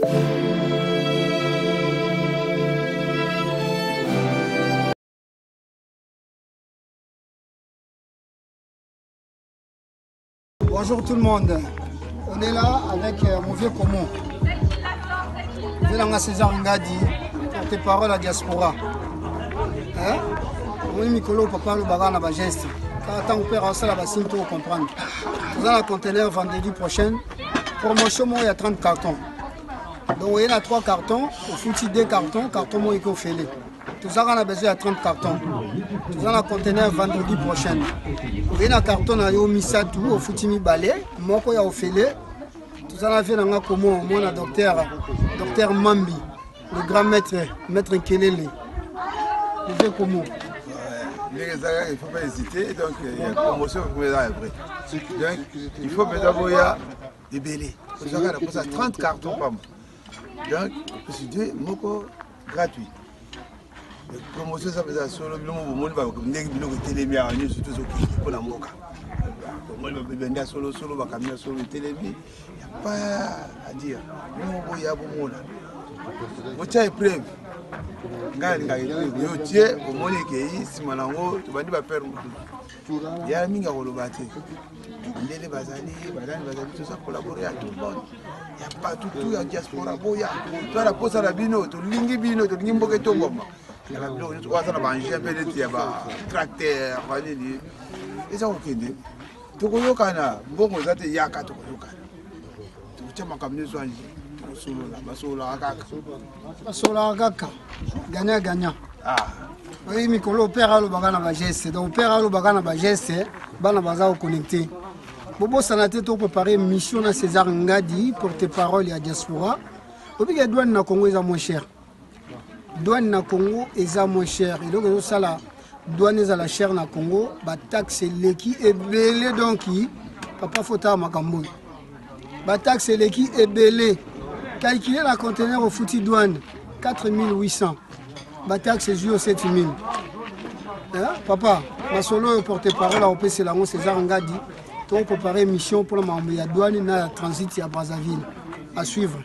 Bonjour tout le monde. On est là avec euh, mon vieux commun. Venanga César Ngadi, porte-parole à diaspora. Hein? omoni mikolo papa alobaka na bageste kaka ntango mpe asala basine to comprendre toza na conteneur vendredi prochaine promotion moko ya 30 carton donc oye na 3 carton ofuti 2 carton carton moko eki ofele tozaka na besoin ya 30 carton toza na conteneur vendredi prochaine oye na carton na yo misatu ofuti mibale moko ya ofele toza na vie na nga komo omona docteur docteur mambi le grand maître maître eze komo ndenge ezalaka il faut pas hésiter. Donc ya promotion comme eza ya vrai donc il faut mpenza boya ebele ozalaka na posa 30 carton pamba donc procédure moko gratuit. Promotion eza mpenza solo biloko bomoni ndenge biloko etelemi awa nyonso tozokende mpona mboka omoni babende ya solosolo bakami ya solo etelemi ya pa à dire. Biloko boya bomona botya épreuve ngai alingaka épreuve yo tie omoni ekei nsima nango tobandi bapere mosusu yala mingi akoloba te ndele bazali badani bazali toza kolabore ya tout monde ya patutu ya diaspora boya toala posa na bino tolingi bino tolingi mboka oyo aza na baengin mpe neti ya batracteur banini eza kokende tokoyokana mbongo eza te yaka tokoyokana tokotya makambo nyonso tokosolola basololaka kaka. Gagna gagna oyi mikolo opere alobaka na bageste donc opere alobaka na bageste bana baza koconnecte bobosana te toprépare mission na césar ngadi porte parole ya diaspora. Obika douane na congo eza moins cher. Douane na congo eza moins cher. Eloko ezosala douane ezala cher na congo bataxe eleki ebele donki papa fotala makambo oyo bataxe eleki ebele calcule na conteneur ofuti douane 4800 bataxe ezwi o 7000 papa masolo oyo porte parole akopesela yango césar ngadi. Tokoprépare mission mpona makambo ya douane ya transit ya brazzaville. À suivre